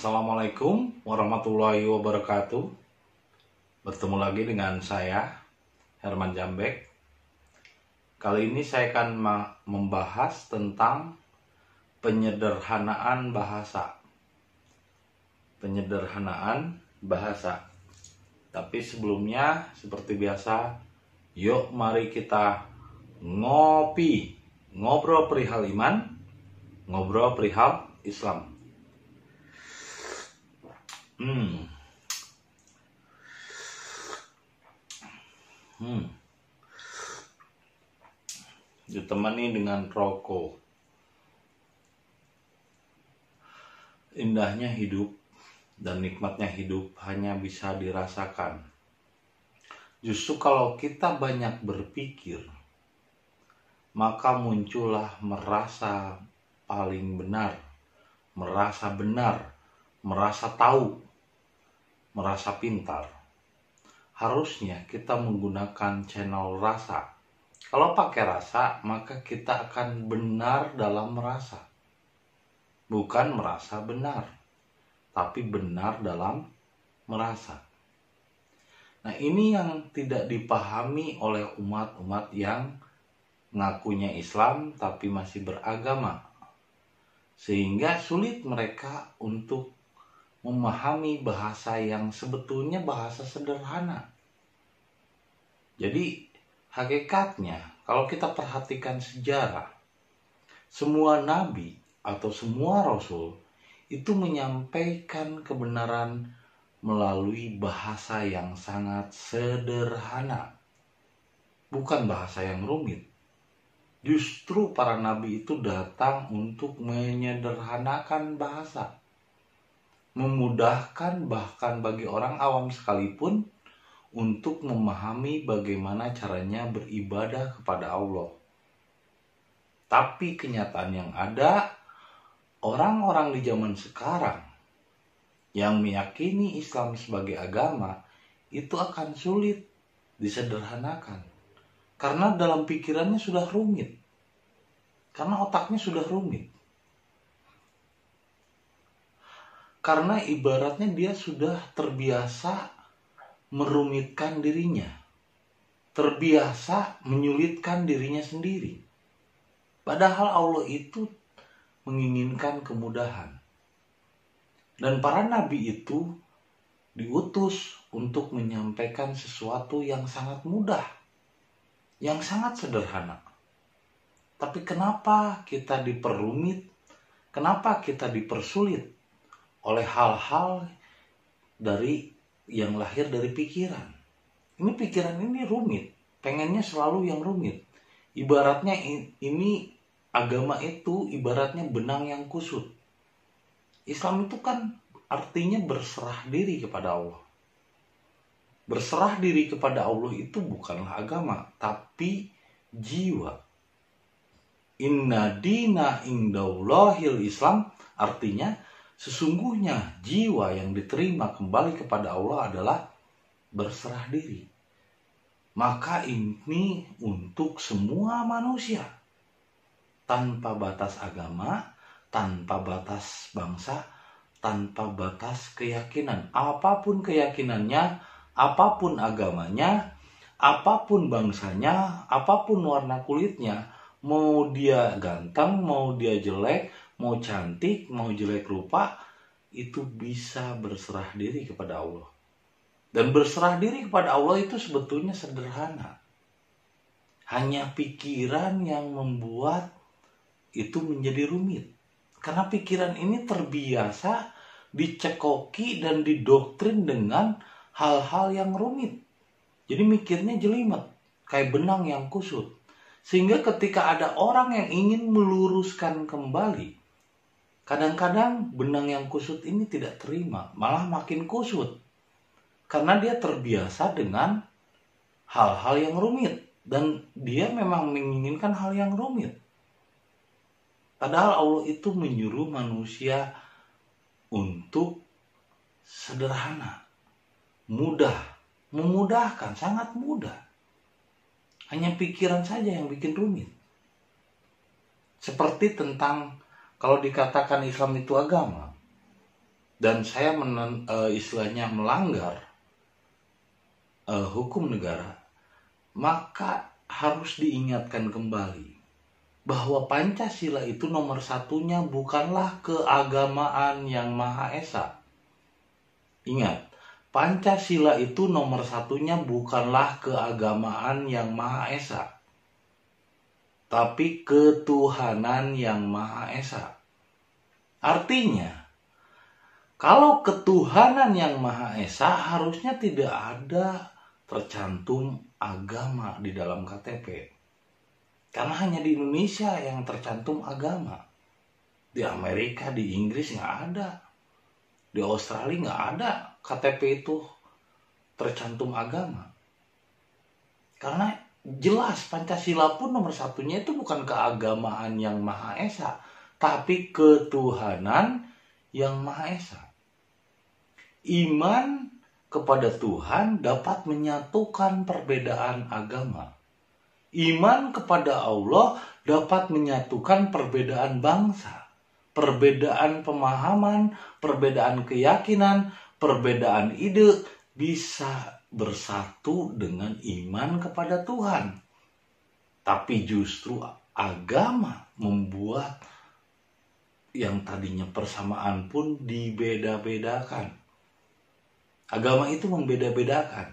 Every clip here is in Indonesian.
Assalamualaikum warahmatullahi wabarakatuh. Bertemu lagi dengan saya Herman Jambek. Kali ini saya akan membahas tentang penyederhanaan bahasa. Penyederhanaan bahasa. Tapi sebelumnya seperti biasa, yuk mari kita ngopi, ngobrol perihal iman, ngobrol perihal Islam. Hmm. Hmm. Ditemani dengan rokok. Indahnya hidup dan nikmatnya hidup hanya bisa dirasakan. Justru kalau kita banyak berpikir, maka muncullah merasa paling benar, merasa benar, merasa tahu, merasa pintar, harusnya kita menggunakan channel rasa. Kalau pakai rasa, maka kita akan benar dalam merasa. Bukan merasa benar, tapi benar dalam merasa. Nah, ini yang tidak dipahami oleh umat-umat yang ngakunya Islam tapi masih beragama. Sehingga sulit mereka untuk memahami bahasa yang sebetulnya bahasa sederhana. Jadi hakikatnya kalau kita perhatikan sejarah, semua nabi atau semua rasul itu menyampaikan kebenaran melalui bahasa yang sangat sederhana. Bukan bahasa yang rumit. Justru para nabi itu datang untuk menyederhanakan bahasa memudahkan bahkan bagi orang awam sekalipun untuk memahami bagaimana caranya beribadah kepada Allah. Tapi kenyataan yang ada, orang-orang di zaman sekarang yang meyakini Islam sebagai agama itu akan sulit disederhanakan. Karena dalam pikirannya sudah rumit. Karena otaknya sudah rumit. Karena ibaratnya dia sudah terbiasa merumitkan dirinya, terbiasa menyulitkan dirinya sendiri. Padahal Allah itu menginginkan kemudahan. Dan para nabi itu diutus untuk menyampaikan sesuatu yang sangat mudah, yang sangat sederhana. Tapi kenapa kita diperumit? Kenapa kita dipersulit? Oleh hal-hal dari yang lahir dari pikiran. Ini pikiran ini rumit, pengennya selalu yang rumit. Ibaratnya ini agama itu ibaratnya benang yang kusut. Islam itu kan artinya berserah diri kepada Allah. Berserah diri kepada Allah itu bukanlah agama, tapi jiwa. Inna dina indaullahil Islam artinya Sesungguhnya jiwa yang diterima kembali kepada Allah adalah berserah diri. Maka ini untuk semua manusia. Tanpa batas agama, tanpa batas bangsa, tanpa batas keyakinan. Apa pun keyakinannya, apa pun agamanya, apa pun bangsanya, apa pun warna kulitnya, mau dia ganteng, mau dia jelek, mau cantik, mau jelek rupa, itu bisa berserah diri kepada Allah. Dan berserah diri kepada Allah itu sebetulnya sederhana. Hanya pikiran yang membuat itu menjadi rumit. Karena pikiran ini terbiasa dicekoki dan didoktrin dengan hal-hal yang rumit. Jadi mikirnya jelimet, kayak benang yang kusut. Sehingga ketika ada orang yang ingin meluruskan kembali Kadang-kadang benang yang kusut ini tidak terima, malah makin kusut. Karena dia terbiasa dengan hal-hal yang rumit. Dan dia memang menginginkan hal yang rumit. Padahal Allah itu menyuruh manusia untuk sederhana, mudah, memudahkan, sangat mudah. Hanya pikiran saja yang bikin rumit. Seperti tentang kalau dikatakan Islam itu agama, dan saya menen, uh, istilahnya melanggar uh, hukum negara, maka harus diingatkan kembali bahwa Pancasila itu nomor satunya bukanlah keagamaan yang Maha Esa. Ingat, Pancasila itu nomor satunya bukanlah keagamaan yang Maha Esa, tapi ketuhanan yang Maha Esa. Artinya, kalau ketuhanan yang Maha Esa harusnya tidak ada tercantum agama di dalam KTP. Karena hanya di Indonesia yang tercantum agama. Di Amerika, di Inggris nggak ada. Di Australia nggak ada KTP itu tercantum agama. Karena jelas Pancasila pun nomor satunya itu bukan keagamaan yang Maha Esa. Tapi ketuhanan yang Maha Esa iman kepada Tuhan dapat menyatukan perbedaan agama. Iman kepada Allah dapat menyatukan perbedaan bangsa, perbedaan pemahaman, perbedaan keyakinan, perbedaan ide bisa bersatu dengan iman kepada Tuhan. Tapi justru agama membuat yang tadinya persamaan pun dibeda-bedakan Agama itu membeda-bedakan.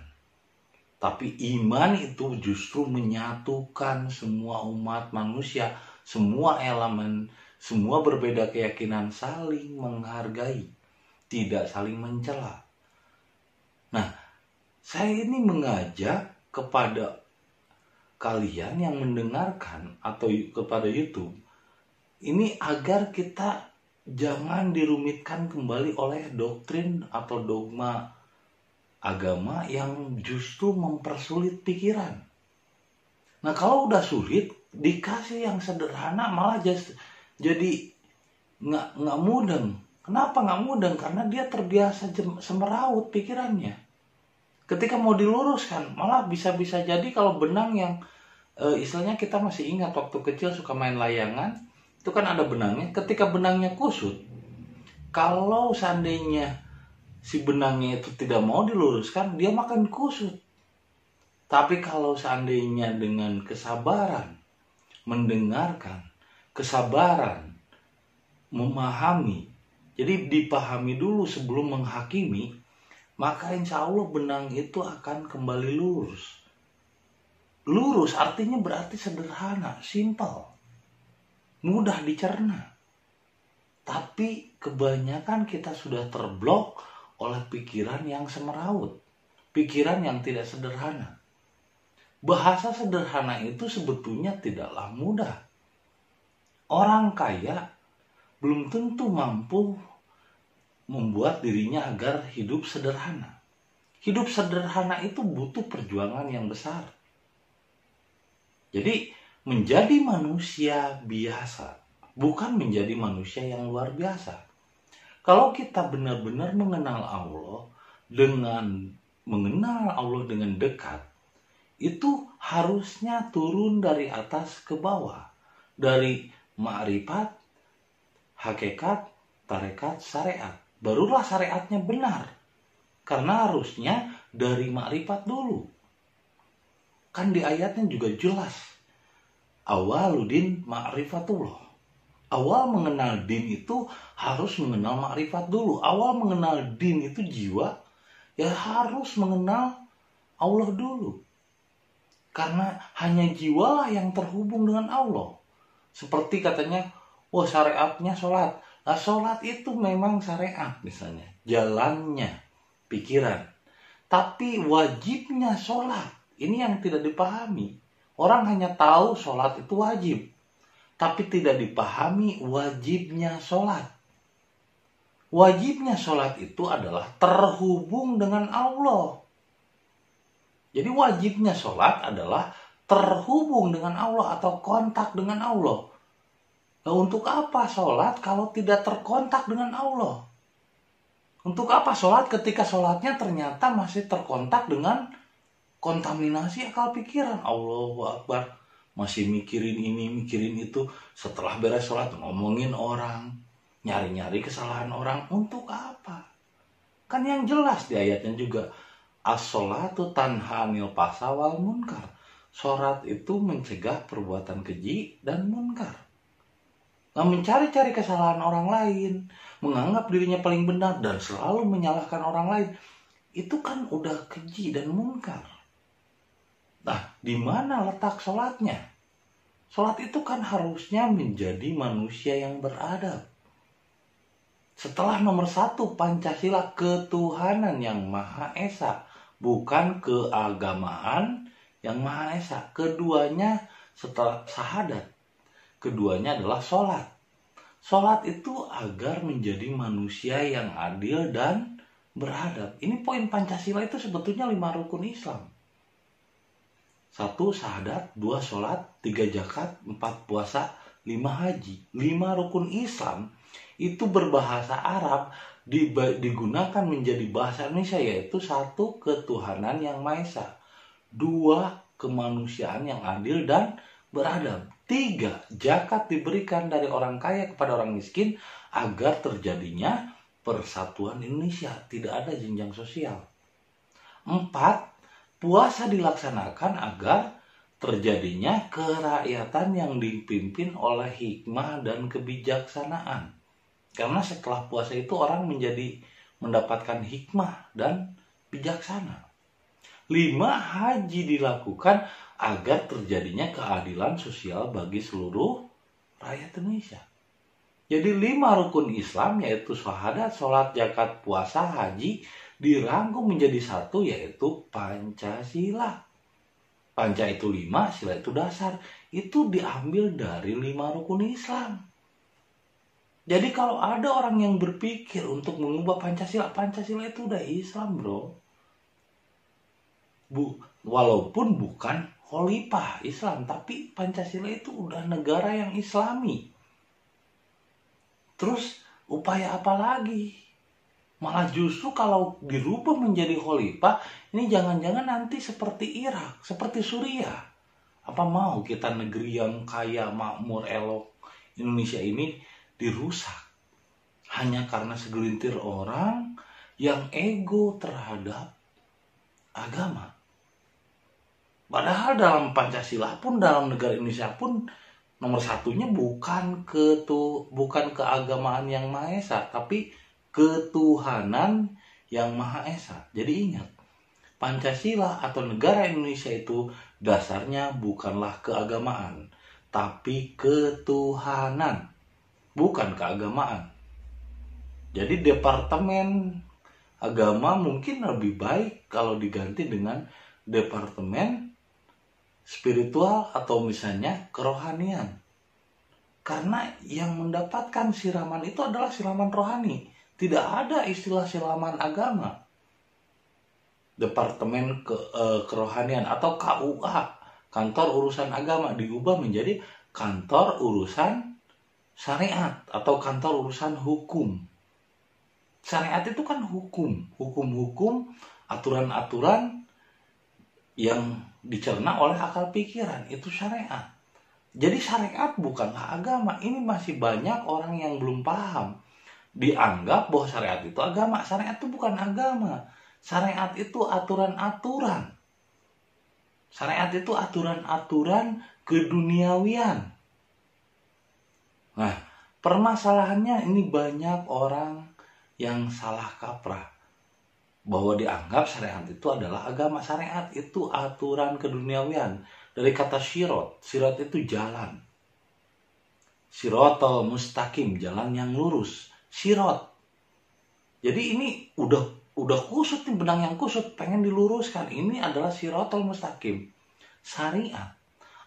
Tapi iman itu justru menyatukan semua umat manusia, semua elemen, semua berbeda keyakinan saling menghargai, tidak saling mencela. Saya ini mengajak kepada kalian yang mendengarkan atau kepada YouTube ini agar kita jangan dirumitkan kembali oleh doktrin atau dogma agama yang justru mempersulit pikiran. Nah kalau udah sulit dikasih yang sederhana malah just, jadi nggak nggak mudeng. Kenapa nggak mudeng? Karena dia terbiasa semeraut pikirannya. Ketika mau diluruskan malah bisa-bisa jadi kalau benang yang e, istilahnya kita masih ingat waktu kecil suka main layangan itu kan ada benangnya. Ketika benangnya kusut, kalau seandainya si benangnya itu tidak mau diluruskan, dia makan kusut. Tapi kalau seandainya dengan kesabaran, mendengarkan, kesabaran, memahami, jadi dipahami dulu sebelum menghakimi, maka insya Allah benang itu akan kembali lurus. Lurus artinya berarti sederhana, simple, mudah dicerna. Tapi kebanyakan kita sudah terblok oleh pikiran yang semeraut, pikiran yang tidak sederhana. Bahasa sederhana itu sebetulnya tidaklah mudah. Orang kaya belum tentu mampu membuat dirinya agar hidup sederhana. Hidup sederhana itu butuh perjuangan yang besar. Jadi, menjadi manusia biasa bukan menjadi manusia yang luar biasa. Kalau kita benar-benar mengenal Allah dengan mengenal Allah dengan dekat, itu harusnya turun dari atas ke bawah. Dari ma'rifat, hakikat, tarekat, syariat. Barulah syariatnya benar. Karena harusnya dari ma'rifat dulu. Kan di ayatnya juga jelas. Awaludin ma'rifatullah awal mengenal din itu harus mengenal makrifat dulu. Awal mengenal din itu jiwa ya harus mengenal Allah dulu. Karena hanya jiwa yang terhubung dengan Allah. Seperti katanya, wah syariatnya sholat. Nah sholat itu memang syariat misalnya. Jalannya, pikiran. Tapi wajibnya sholat. Ini yang tidak dipahami. Orang hanya tahu sholat itu wajib tapi tidak dipahami wajibnya sholat. Wajibnya sholat itu adalah terhubung dengan Allah. Jadi wajibnya sholat adalah terhubung dengan Allah atau kontak dengan Allah. Untuk apa sholat kalau tidak terkontak dengan Allah? Untuk apa sholat ketika sholatnya ternyata masih terkontak dengan kontaminasi akal pikiran? Allahu Akbar masih mikirin ini mikirin itu setelah beres sholat ngomongin orang nyari-nyari kesalahan orang untuk apa? Kan yang jelas di ayatnya juga as-sholatu tanha anil pasawal munkar. Sholat itu mencegah perbuatan keji dan munkar. Nah, mencari-cari kesalahan orang lain, menganggap dirinya paling benar dan selalu menyalahkan orang lain, itu kan udah keji dan munkar. Nah, di mana letak sholatnya? Sholat itu kan harusnya menjadi manusia yang beradab setelah nomor satu Pancasila ketuhanan yang Maha Esa, bukan keagamaan yang Maha Esa. Keduanya setelah sahadat, keduanya adalah sholat. Sholat itu agar menjadi manusia yang adil dan beradab. Ini poin Pancasila itu sebetulnya lima rukun Islam. Satu sahadat, dua sholat, tiga zakat, empat puasa, lima haji. Lima rukun Islam itu berbahasa Arab digunakan menjadi bahasa Indonesia yaitu satu ketuhanan yang maha esa, dua kemanusiaan yang adil dan beradab, tiga zakat diberikan dari orang kaya kepada orang miskin agar terjadinya persatuan Indonesia, tidak ada jenjang sosial. Empat, puasa dilaksanakan agar terjadinya kerakyatan yang dipimpin oleh hikmah dan kebijaksanaan. Karena setelah puasa itu orang menjadi mendapatkan hikmah dan bijaksana. Lima, haji dilakukan agar terjadinya keadilan sosial bagi seluruh rakyat Indonesia. Jadi lima rukun Islam yaitu syahadat, sholat, zakat, puasa, haji dirangkum menjadi satu yaitu Pancasila. Panca itu lima, sila itu dasar. Itu diambil dari lima rukun Islam. Jadi kalau ada orang yang berpikir untuk mengubah Pancasila, Pancasila itu udah Islam, bro. Bu, walaupun bukan khalifah Islam, tapi Pancasila itu udah negara yang Islami. Terus upaya apa lagi? Malah justru kalau dirubah menjadi khalifah, ini jangan-jangan nanti seperti Irak, seperti Suriah. Apa mau kita negeri yang kaya, makmur, elok, Indonesia ini dirusak hanya karena segelintir orang yang ego terhadap agama. Padahal dalam Pancasila pun dalam negara Indonesia pun nomor satunya bukan ketu bukan keagamaan yang maha esa tapi ketuhanan yang maha esa. Jadi ingat Pancasila atau negara Indonesia itu dasarnya bukanlah keagamaan tapi ketuhanan bukan keagamaan. Jadi departemen agama mungkin lebih baik kalau diganti dengan departemen spiritual atau misalnya kerohanian. Karena yang mendapatkan siraman itu adalah siraman rohani. Tidak ada istilah siraman agama. Departemen ke, eh, kerohanian atau KUA, kantor urusan agama diubah menjadi kantor urusan syariat atau kantor urusan hukum. Syariat itu kan hukum, hukum-hukum, aturan-aturan yang dicerna oleh akal pikiran, itu syariat. Jadi syariat bukanlah agama. Ini masih banyak orang yang belum paham. Dianggap bahwa syariat itu agama. Syariat itu bukan agama. Syariat itu aturan-aturan. Syariat itu aturan-aturan keduniawian Nah, permasalahannya ini banyak orang yang salah kaprah bahwa dianggap syariat itu adalah agama syariat. Itu aturan keduniawian. Dari kata sirot sirot itu jalan. Sirotol mustaqim jalan yang lurus. Sirot. Jadi ini udah udah kusut nih benang yang kusut pengen diluruskan. Ini adalah sirotol mustaqim. Syariat.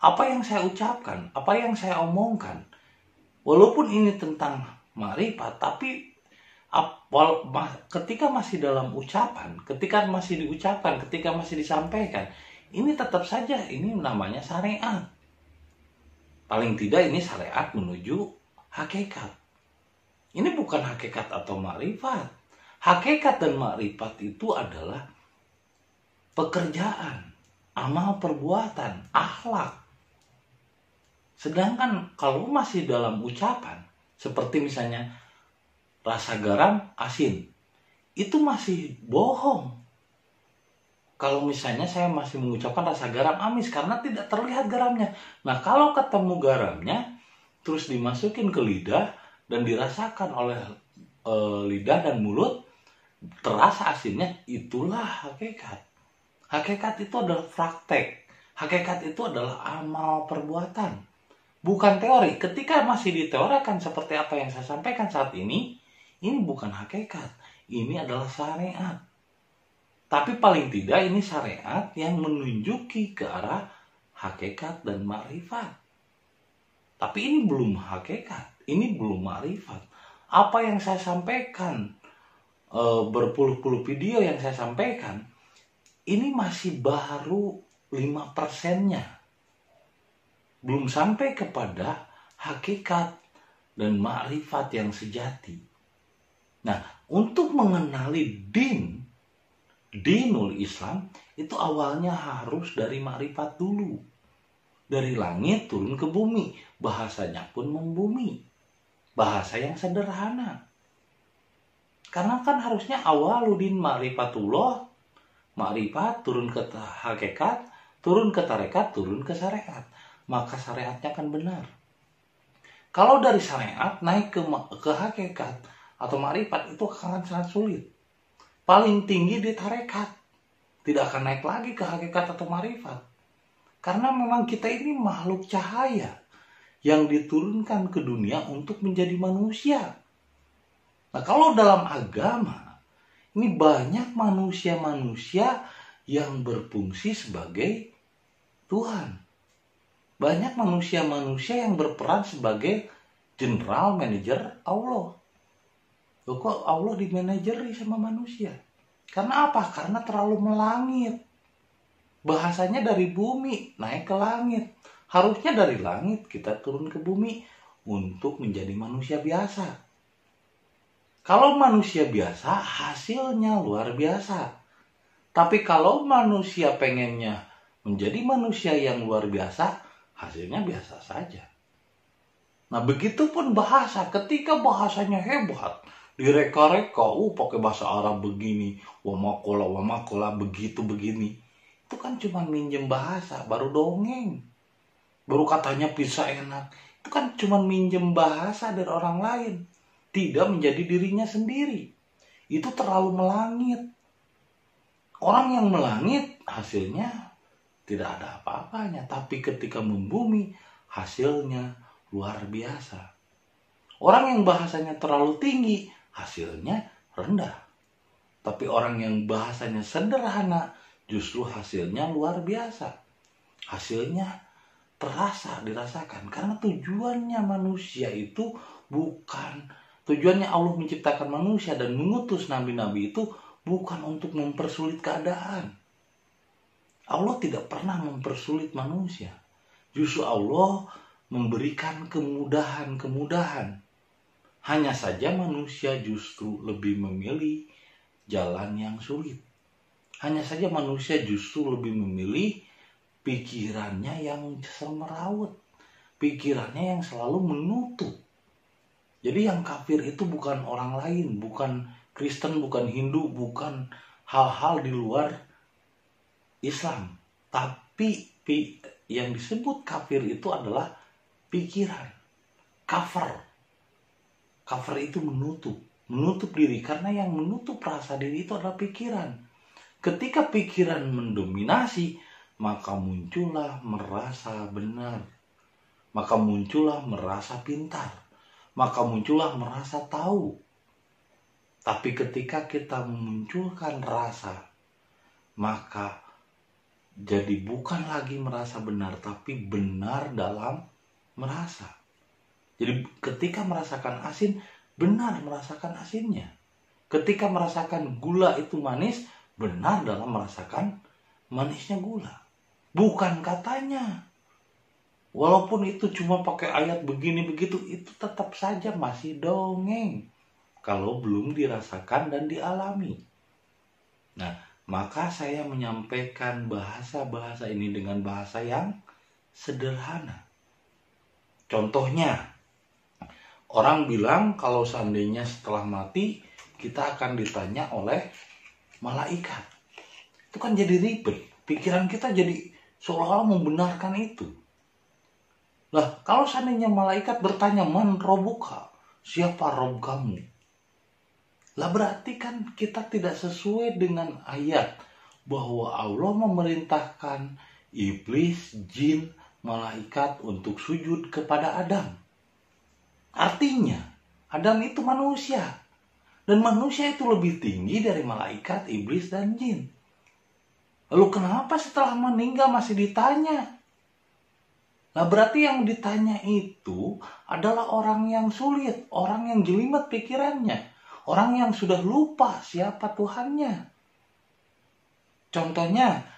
Apa yang saya ucapkan apa yang saya omongkan walaupun ini tentang marifat tapi ketika masih dalam ucapan ketika masih diucapkan ketika masih disampaikan ini tetap saja ini namanya syariat. Paling tidak ini syariat menuju hakikat. Ini bukan hakikat atau marifat hakikat dan marifat itu adalah pekerjaan amal perbuatan akhlak. Sedangkan kalau masih dalam ucapan, seperti misalnya rasa garam asin. Itu masih bohong. Kalau misalnya saya masih mengucapkan rasa garam amis karena tidak terlihat garamnya. Nah, kalau ketemu garamnya terus dimasukin ke lidah dan dirasakan oleh e, lidah dan mulut terasa asinnya itulah hakikat. Hakikat itu adalah praktek. Hakikat itu adalah amal perbuatan. Bukan teori. Ketika masih diteorikan seperti apa yang saya sampaikan saat ini, ini bukan hakikat. Ini adalah syariat. Tapi paling tidak ini syariat yang menunjuki ke arah hakikat dan makrifat. Tapi ini belum hakikat, ini belum makrifat. Apa yang saya sampaikan e, berpuluh-puluh video yang saya sampaikan ini masih baru 5 persennya. Belum sampai kepada hakikat dan makrifat yang sejati. Nah, untuk mengenali din dinul Islam itu awalnya harus dari makrifat dulu. Dari langit turun ke bumi, bahasanya pun membumi. Bahasa yang sederhana. Karena kan harusnya awaludin makrifatullah, makrifat turun ke hakikat, turun ke tarekat, turun ke syariat. Maka syariatnya kan benar. Kalau dari syariat naik ke ke hakikat atau makrifat itu akan sangat sulit paling tinggi di tarekat. Tidak akan naik lagi ke hakikat atau marifat. Karena memang kita ini makhluk cahaya yang diturunkan ke dunia untuk menjadi manusia. Nah kalau dalam agama, ini banyak manusia-manusia yang berfungsi sebagai Tuhan. Banyak manusia-manusia yang berperan sebagai general manager Allah. Loh kok Allah dimanajeri sama manusia? Karena apa? Karena terlalu melangit. Bahasanya dari bumi naik ke langit. Harusnya dari langit kita turun ke bumi untuk menjadi manusia biasa. Kalau manusia biasa hasilnya luar biasa. Tapi kalau manusia pengennya menjadi manusia yang luar biasa, hasilnya biasa saja. Nah, begitupun bahasa. Ketika bahasanya hebat, direka-reka uh pakai bahasa Arab begini. Wamakola wamakola begitu begini. Itu kan cuma minjem bahasa baru dongeng. Baru katanya bisa enak. Itu kan cuma minjem bahasa dari orang lain. Tidak menjadi dirinya sendiri. Itu terlalu melangit. Orang yang melangit hasilnya tidak ada apa-apanya. Tapi ketika membumi hasilnya luar biasa. Orang yang bahasanya terlalu tinggi hasilnya rendah. Tapi orang yang bahasanya sederhana justru hasilnya luar biasa. Hasilnya terasa, dirasakan. Karena tujuannya manusia itu bukan tujuannya Allah menciptakan manusia dan mengutus nabi-nabi itu bukan untuk mempersulit keadaan. Allah tidak pernah mempersulit manusia. Justru Allah memberikan kemudahan-kemudahan hanya saja manusia justru lebih memilih jalan yang sulit. Hanya saja manusia justru lebih memilih pikirannya yang semeraut. Pikirannya yang selalu menutup. Jadi yang kafir itu bukan orang lain, bukan Kristen, bukan Hindu, bukan hal-hal di luar Islam. Tapi yang disebut kafir itu adalah pikiran. Cover cover itu menutup. Menutup diri karena yang menutup rasa diri itu adalah pikiran. Ketika pikiran mendominasi maka muncullah merasa benar. Maka muncullah merasa pintar. Maka muncullah merasa tahu. Tapi ketika kita memunculkan rasa maka jadi bukan lagi merasa benar tapi benar dalam merasa jadi ketika merasakan asin, benar merasakan asinnya. Ketika merasakan gula itu manis, benar dalam merasakan manisnya gula. Bukan katanya. Walaupun itu cuma pakai ayat begini begitu, itu tetap saja masih dongeng. Kalau belum dirasakan dan dialami. Nah, maka saya menyampaikan bahasa-bahasa ini dengan bahasa yang sederhana. Contohnya, orang bilang kalau seandainya setelah mati kita akan ditanya oleh malaikat. Itu kan jadi ribet. Pikiran kita jadi seolah-olah membenarkan itu. Lah, kalau seandainya malaikat bertanya, "Man robuka?" Siapa rob kamu? Lah berarti kan kita tidak sesuai dengan ayat bahwa Allah memerintahkan iblis, jin, malaikat untuk sujud kepada Adam. Artinya, Adam itu manusia. Dan manusia itu lebih tinggi dari malaikat, iblis, dan jin. Lalu kenapa setelah meninggal masih ditanya? Nah berarti yang ditanya itu adalah orang yang sulit, orang yang jelimet pikirannya, orang yang sudah lupa siapa Tuhannya. Contohnya,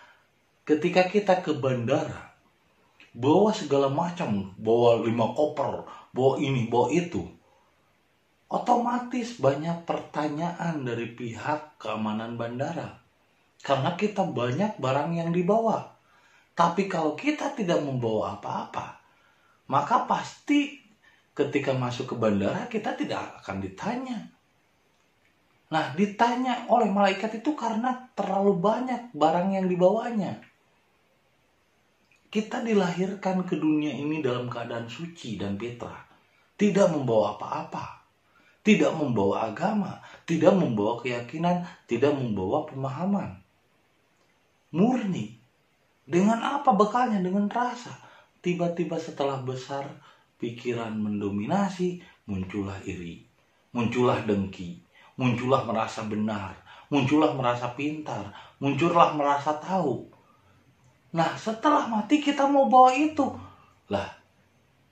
ketika kita ke bandara, bawa segala macam, bawa lima koper, bawa ini, bawa itu, otomatis banyak pertanyaan dari pihak keamanan bandara. Karena kita banyak barang yang dibawa. Tapi kalau kita tidak membawa apa-apa, maka pasti ketika masuk ke bandara kita tidak akan ditanya. Nah, ditanya oleh malaikat itu karena terlalu banyak barang yang dibawanya. Kita dilahirkan ke dunia ini dalam keadaan suci dan fitrah, tidak membawa apa-apa, tidak membawa agama, tidak membawa keyakinan, tidak membawa pemahaman. Murni. Dengan apa bekalnya? Dengan rasa. Tiba-tiba setelah besar, pikiran mendominasi, muncullah iri, muncullah dengki, muncullah merasa benar, muncullah merasa pintar, muncullah merasa tahu. Nah, setelah mati kita mau bawa itu. Lah,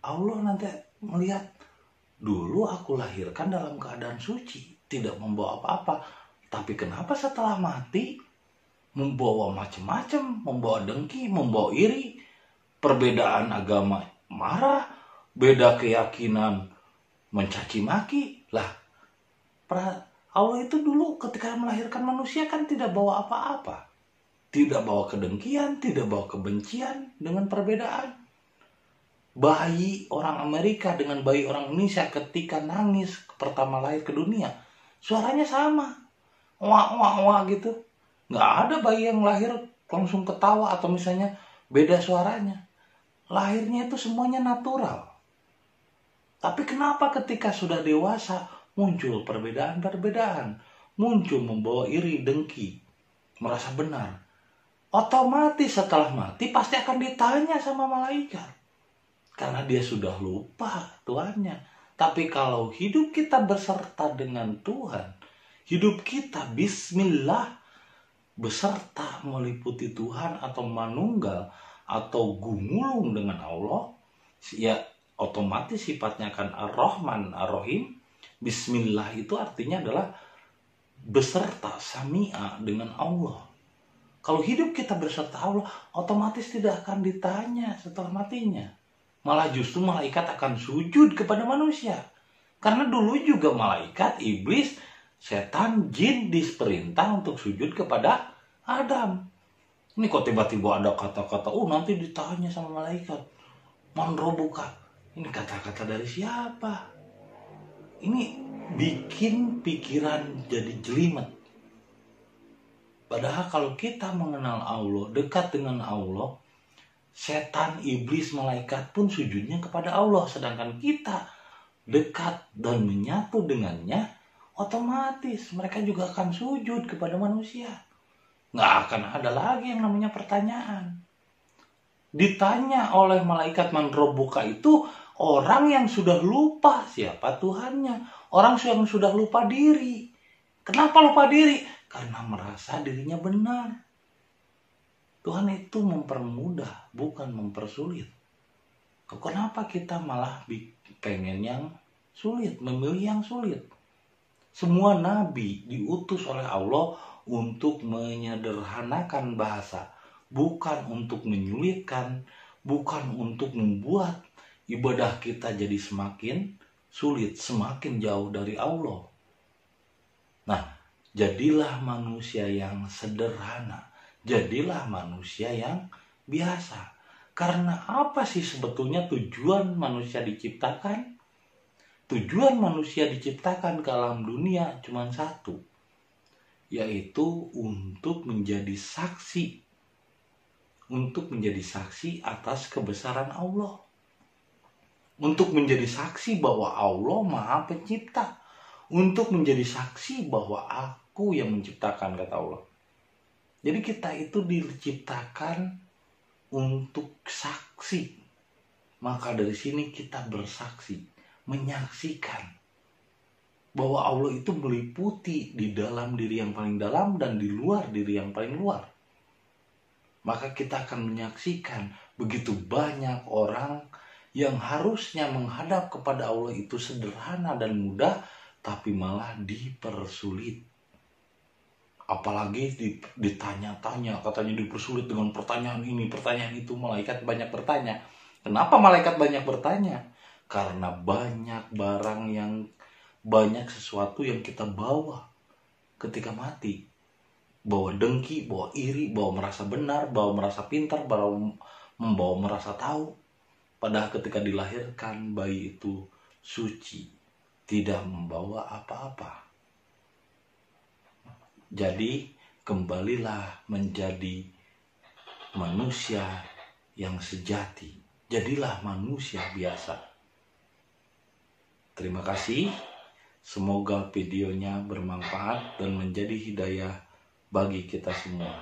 Allah nanti melihat, dulu aku lahirkan dalam keadaan suci, tidak membawa apa-apa. Tapi kenapa setelah mati membawa macam-macam, membawa dengki, membawa iri, perbedaan agama marah, beda keyakinan mencaci maki. Lah, Allah itu dulu ketika melahirkan manusia kan tidak bawa apa-apa. Tidak bawa kedengkian, tidak bawa kebencian dengan perbedaan. Bayi orang Amerika dengan bayi orang Indonesia ketika nangis pertama lahir ke dunia, suaranya sama. Wah, wah, wah gitu. Nggak ada bayi yang lahir langsung ketawa atau misalnya beda suaranya. Lahirnya itu semuanya natural. Tapi kenapa ketika sudah dewasa muncul perbedaan-perbedaan? Muncul membawa iri dengki merasa benar otomatis setelah mati pasti akan ditanya sama malaikat. Karena dia sudah lupa tuannya. Tapi kalau hidup kita berserta dengan Tuhan hidup kita bismillah beserta meliputi Tuhan atau manunggal atau gumulung dengan Allah ya otomatis sifatnya akan ar-Rahman ar-Rahim. Bismillah itu artinya adalah beserta samia dengan Allah kalau hidup kita beserta Allah otomatis tidak akan ditanya setelah matinya malah justru malaikat akan sujud kepada manusia karena dulu juga malaikat iblis setan jin diperintah untuk sujud kepada Adam. Ini kok tiba-tiba ada kata-kata, oh nanti ditanya sama malaikat. Manrobuka. Ini kata-kata dari siapa? Ini bikin pikiran jadi jelimet. Padahal kalau kita mengenal Allah, dekat dengan Allah, setan, iblis, malaikat pun sujudnya kepada Allah. Sedangkan kita dekat dan menyatu dengannya, otomatis mereka juga akan sujud kepada manusia nggak akan ada lagi yang namanya pertanyaan. Ditanya oleh malaikat manrobuka itu orang yang sudah lupa siapa Tuhannya. Orang yang sudah lupa diri. Kenapa lupa diri? Karena merasa dirinya benar. Tuhan itu mempermudah, bukan mempersulit. Kenapa kita malah pengen yang sulit, memilih yang sulit? Semua nabi diutus oleh Allah untuk menyederhanakan bahasa, bukan untuk menyulitkan, bukan untuk membuat ibadah kita jadi semakin sulit, semakin jauh dari Allah. Nah, jadilah manusia yang sederhana, jadilah manusia yang biasa. Karena apa sih sebetulnya tujuan manusia diciptakan? tujuan manusia diciptakan ke alam dunia cuma satu yaitu untuk menjadi saksi untuk menjadi saksi atas kebesaran Allah untuk menjadi saksi bahwa Allah Maha Pencipta untuk menjadi saksi bahwa aku yang menciptakan kata Allah jadi kita itu diciptakan untuk saksi maka dari sini kita bersaksi menyaksikan bahwa Allah itu meliputi di dalam diri yang paling dalam dan di luar diri yang paling luar. Maka kita akan menyaksikan begitu banyak orang yang harusnya menghadap kepada Allah itu sederhana dan mudah, tapi malah dipersulit. Apalagi ditanya-tanya, katanya dipersulit dengan pertanyaan ini, pertanyaan itu, malaikat banyak bertanya. Kenapa malaikat banyak bertanya? karena banyak barang yang banyak sesuatu yang kita bawa ketika mati bawa dengki bawa iri bawa merasa benar bawa merasa pintar bawa membawa merasa tahu padahal ketika dilahirkan bayi itu suci tidak membawa apa-apa jadi kembalilah menjadi manusia yang sejati jadilah manusia biasa Terima kasih. Semoga videonya bermanfaat dan menjadi hidayah bagi kita semua.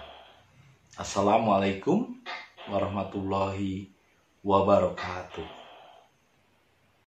Assalamualaikum warahmatullahi wabarakatuh.